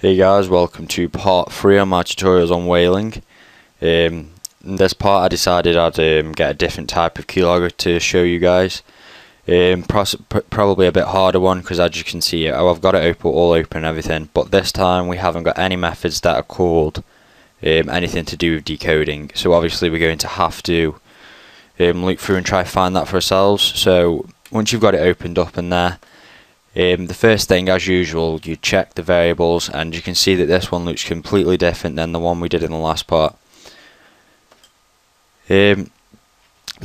Hey guys, welcome to part 3 of my tutorials on whaling. Um, in this part I decided I'd um, get a different type of keylogger to show you guys. Um, pr probably a bit harder one because as you can see oh, I've got it open, all open and everything but this time we haven't got any methods that are called um, anything to do with decoding so obviously we're going to have to um, look through and try to find that for ourselves so once you've got it opened up in there um, the first thing, as usual, you check the variables and you can see that this one looks completely different than the one we did in the last part. Um,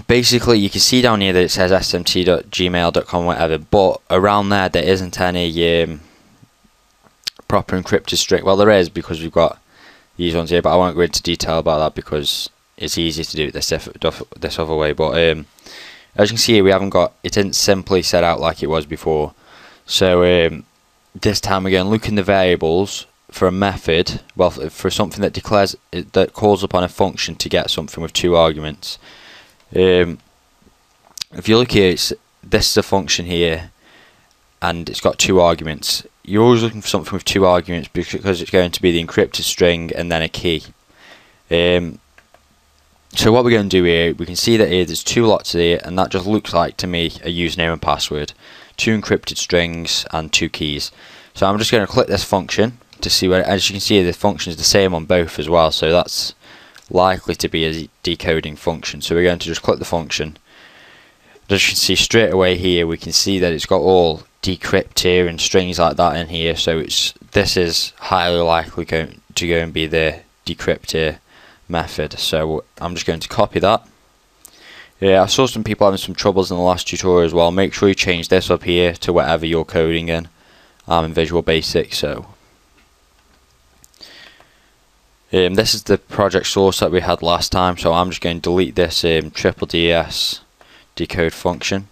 basically, you can see down here that it says smt.gmail.com whatever, but around there there isn't any um, proper encrypted string. Well, there is because we've got these ones here, but I won't go into detail about that because it's easy to do it this, this other way. But um, as you can see we haven't got, it isn't simply set out like it was before. So um, this time again, look in the variables for a method, well, for something that declares that calls upon a function to get something with two arguments. Um, if you look here, it's, this is a function here, and it's got two arguments. You're always looking for something with two arguments because it's going to be the encrypted string and then a key. Um, so what we're going to do here, we can see that here there's two lots here, and that just looks like to me a username and password two encrypted strings and two keys. So I'm just going to click this function to see where, as you can see the function is the same on both as well, so that's likely to be a decoding function. So we're going to just click the function. As you can see straight away here, we can see that it's got all decrypt here and strings like that in here, so it's this is highly likely going to go and be the decrypt here method. So I'm just going to copy that yeah, I saw some people having some troubles in the last tutorial as well. Make sure you change this up here to whatever you're coding in. I'm in Visual Basic, so... Um, this is the project source that we had last time, so I'm just going to delete this um, triple DS decode function.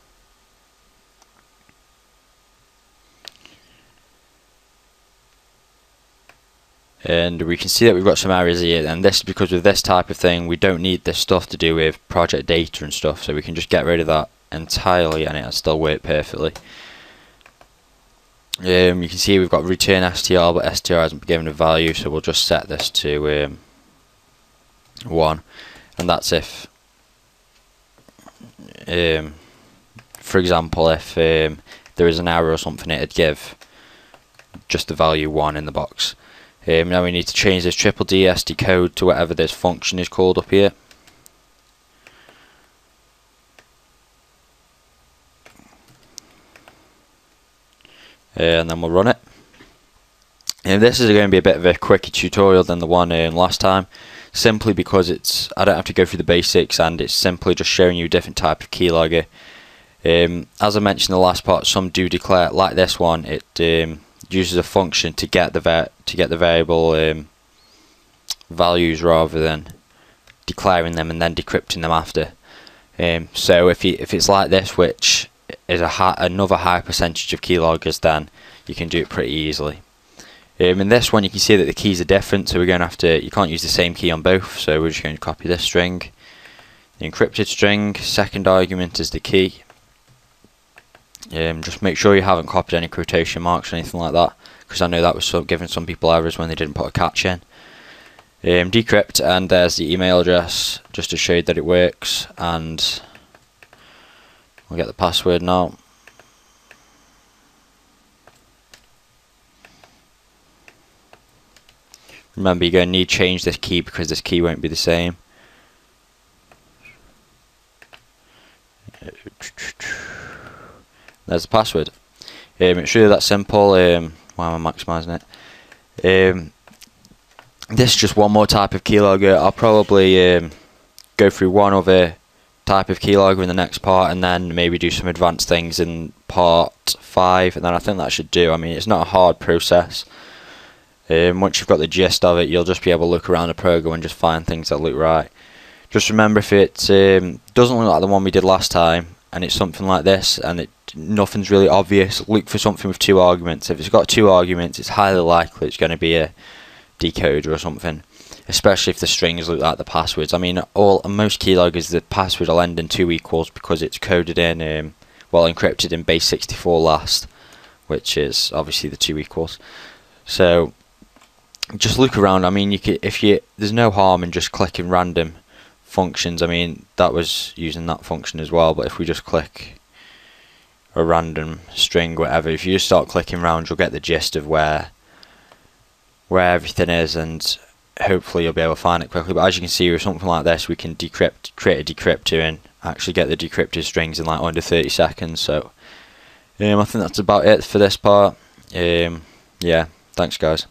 And we can see that we've got some errors here and this is because with this type of thing we don't need this stuff to do with project data and stuff so we can just get rid of that entirely and it'll still work perfectly. Um, you can see we've got return str but str hasn't been given a value so we'll just set this to um, 1 and that's if um, for example if um, there is an error or something it'd give just the value 1 in the box um, now we need to change this triple DS code to whatever this function is called up here. Uh, and then we'll run it. And this is going to be a bit of a quicker tutorial than the one um, last time, simply because it's I don't have to go through the basics and it's simply just showing you a different type of keylogger. Um, as I mentioned in the last part, some do declare like this one. It um, uses a function to get the to get the variable um, values rather than declaring them and then decrypting them after. Um, so if you, if it's like this, which is a high, another high percentage of keyloggers, then you can do it pretty easily. Um, in this one, you can see that the keys are different, so we're going to have to. You can't use the same key on both, so we're just going to copy this string. The encrypted string, second argument is the key, um, just make sure you haven't copied any quotation marks or anything like that, because I know that was giving some people errors when they didn't put a catch in. Um, decrypt, and there's the email address, just to show you that it works, and we'll get the password now. Remember, you're going to need to change this key because this key won't be the same. There's the password. Um, it's really that simple. Um, why am I maximising it? Um, this is just one more type of keylogger. I'll probably um, go through one other type of keylogger in the next part and then maybe do some advanced things in part 5 and then I think that should do. I mean it's not a hard process. Um, once you've got the gist of it you'll just be able to look around the program and just find things that look right. Just remember if it um, doesn't look like the one we did last time and it's something like this and it nothing's really obvious, look for something with two arguments. If it's got two arguments, it's highly likely it's going to be a decoder or something. Especially if the strings look like the passwords. I mean, all most keyloggers, the password will end in two equals because it's coded in, um, well, encrypted in base 64 last, which is obviously the two equals. So, just look around. I mean, you could if you there's no harm in just clicking random functions. I mean, that was using that function as well. But if we just click a random string, whatever, if you just start clicking around, you'll get the gist of where where everything is, and hopefully you'll be able to find it quickly. But as you can see, with something like this, we can decrypt, create a decryptor, and actually get the decrypted strings in like under 30 seconds. So, um, I think that's about it for this part. Um, yeah, thanks, guys.